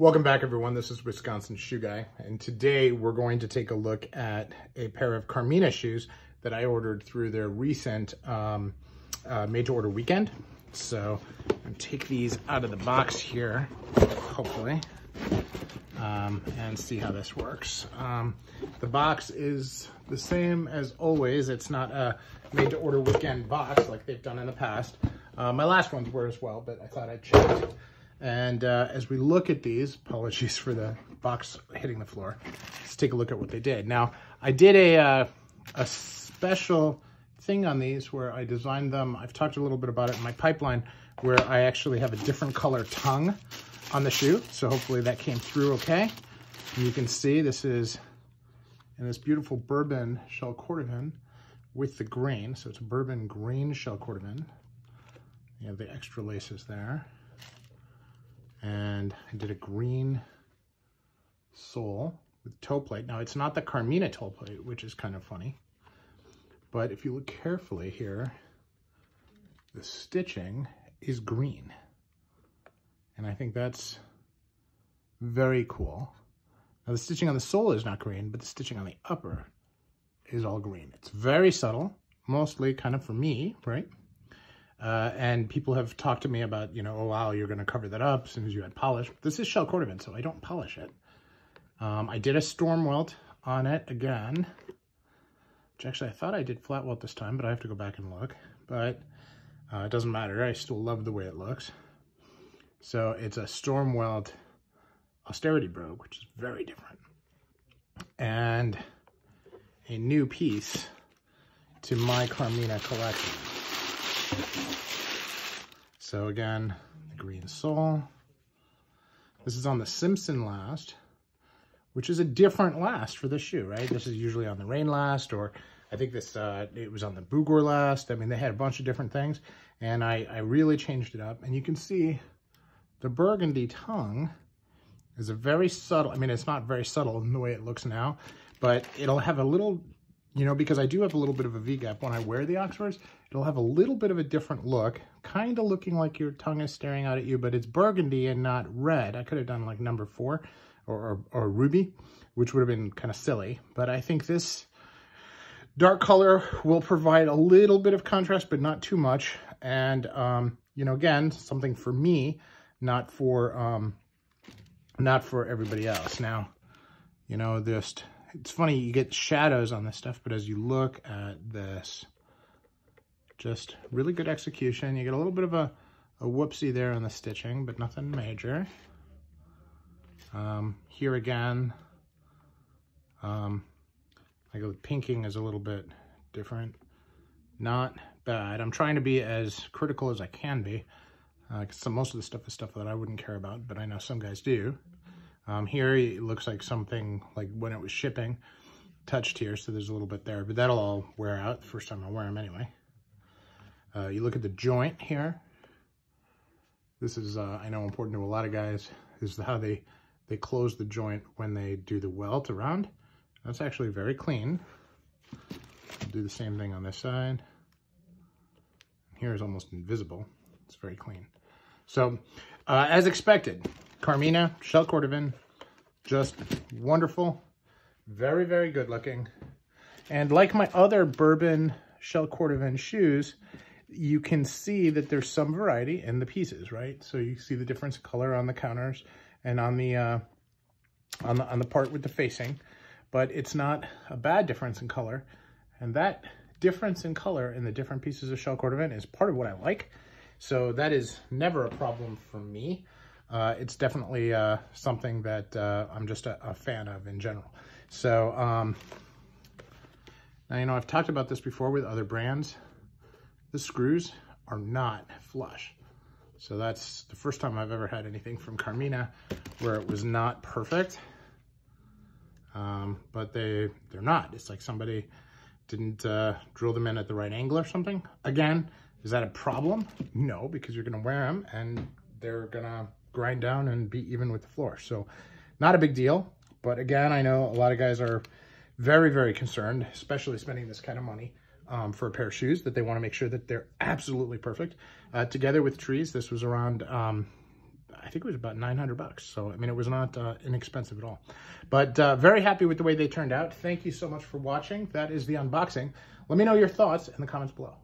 Welcome back everyone, this is Wisconsin Shoe Guy, and today we're going to take a look at a pair of Carmina shoes that I ordered through their recent um, uh, made to order weekend. So I'm take these out of the box here, hopefully, um, and see how this works. Um, the box is the same as always. It's not a made to order weekend box like they've done in the past. Uh, my last ones were as well, but I thought I'd check. And uh, as we look at these, apologies for the box hitting the floor, let's take a look at what they did. Now, I did a, uh, a special thing on these where I designed them. I've talked a little bit about it in my pipeline where I actually have a different color tongue on the shoe. So hopefully that came through okay. And you can see this is in this beautiful bourbon shell cordovan with the grain. So it's a bourbon green shell cordovan. You have the extra laces there and I did a green sole with toe plate. Now it's not the Carmina toe plate, which is kind of funny, but if you look carefully here, the stitching is green. And I think that's very cool. Now the stitching on the sole is not green, but the stitching on the upper is all green. It's very subtle, mostly kind of for me, right? Uh, and people have talked to me about, you know, oh, wow, you're going to cover that up as soon as you add polish. This is shell cordovan, so I don't polish it. Um, I did a storm welt on it again, which actually I thought I did flat welt this time, but I have to go back and look. But uh, it doesn't matter. I still love the way it looks. So it's a storm welt austerity brogue, which is very different. And a new piece to my Carmina collection. So again, the green sole. This is on the Simpson last, which is a different last for the shoe, right? This is usually on the rain last, or I think this, uh, it was on the Buger last. I mean, they had a bunch of different things, and I, I really changed it up. And you can see the burgundy tongue is a very subtle, I mean, it's not very subtle in the way it looks now, but it'll have a little you know, because I do have a little bit of a V-gap when I wear the Oxfords, it'll have a little bit of a different look, kind of looking like your tongue is staring out at you, but it's burgundy and not red. I could have done like number four or, or, or ruby, which would have been kind of silly, but I think this dark color will provide a little bit of contrast, but not too much. And, um, you know, again, something for me, not for, um, not for everybody else. Now, you know, just it's funny, you get shadows on this stuff, but as you look at this, just really good execution. You get a little bit of a, a whoopsie there on the stitching, but nothing major. Um, here again, um, like the pinking is a little bit different. Not bad. I'm trying to be as critical as I can be, uh, most of the stuff is stuff that I wouldn't care about, but I know some guys do. Um, here it looks like something like when it was shipping touched here, so there's a little bit there, but that'll all wear out first time I wear them anyway. Uh, you look at the joint here. This is, uh, I know, important to a lot of guys, is how they, they close the joint when they do the welt around. That's actually very clean. Do the same thing on this side. Here is almost invisible. It's very clean. So, uh, as expected, Carmina, Shell Cordovan, just wonderful. Very, very good looking. And like my other bourbon Shell Cordovan shoes, you can see that there's some variety in the pieces, right? So you see the difference in color on the counters and on the, uh, on the, on the part with the facing, but it's not a bad difference in color. And that difference in color in the different pieces of Shell Cordovan is part of what I like. So that is never a problem for me uh, it's definitely uh, something that uh, I'm just a, a, fan of in general. So um, now, you know, I've talked about this before with other brands. The screws are not flush. So that's the first time I've ever had anything from Carmina where it was not perfect. Um, but they, they're not. It's like somebody didn't uh, drill them in at the right angle or something. Again, is that a problem? No, because you're gonna wear them and they're gonna grind down and be even with the floor. So not a big deal. But again, I know a lot of guys are very, very concerned, especially spending this kind of money um, for a pair of shoes, that they want to make sure that they're absolutely perfect. Uh, together with trees, this was around um, I think it was about 900 bucks. So, I mean, it was not uh, inexpensive at all. But uh, very happy with the way they turned out. Thank you so much for watching. That is the unboxing. Let me know your thoughts in the comments below.